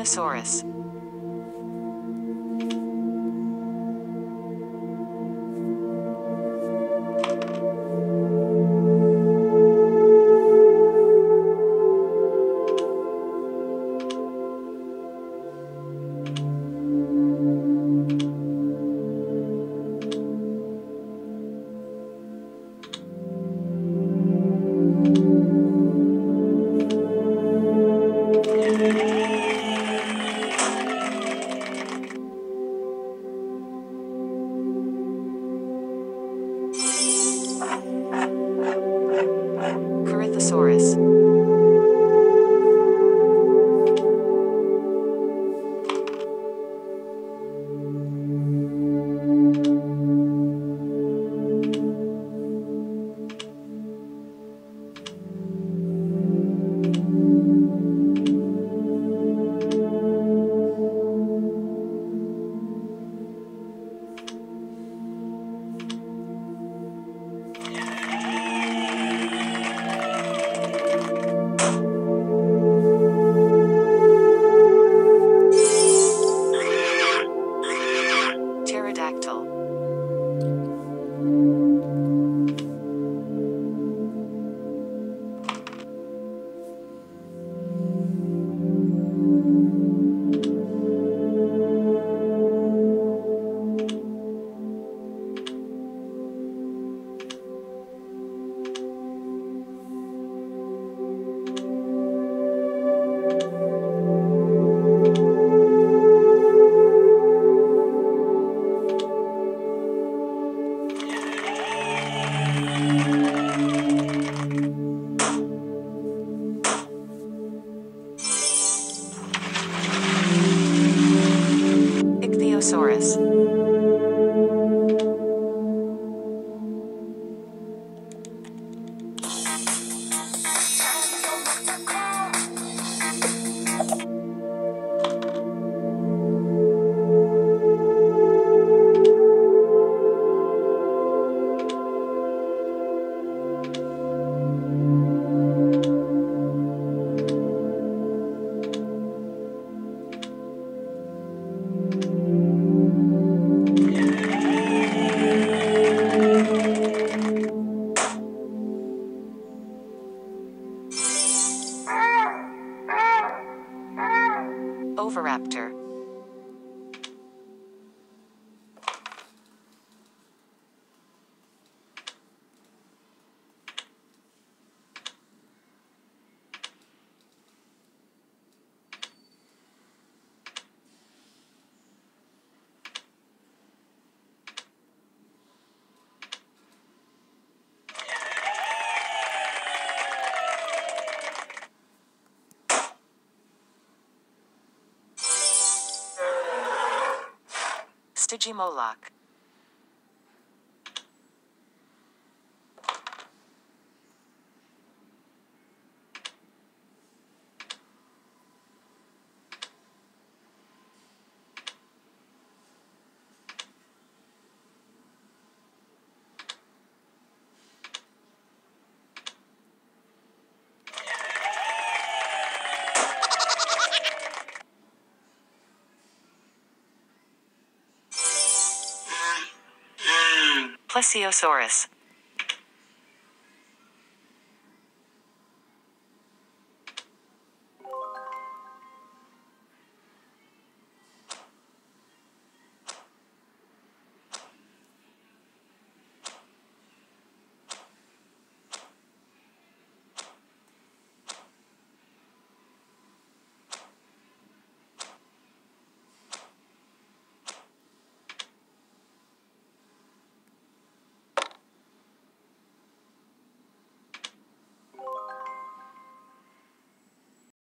Kronosaurus. Oviraptor. Stygimoloch. Plesiosaurus.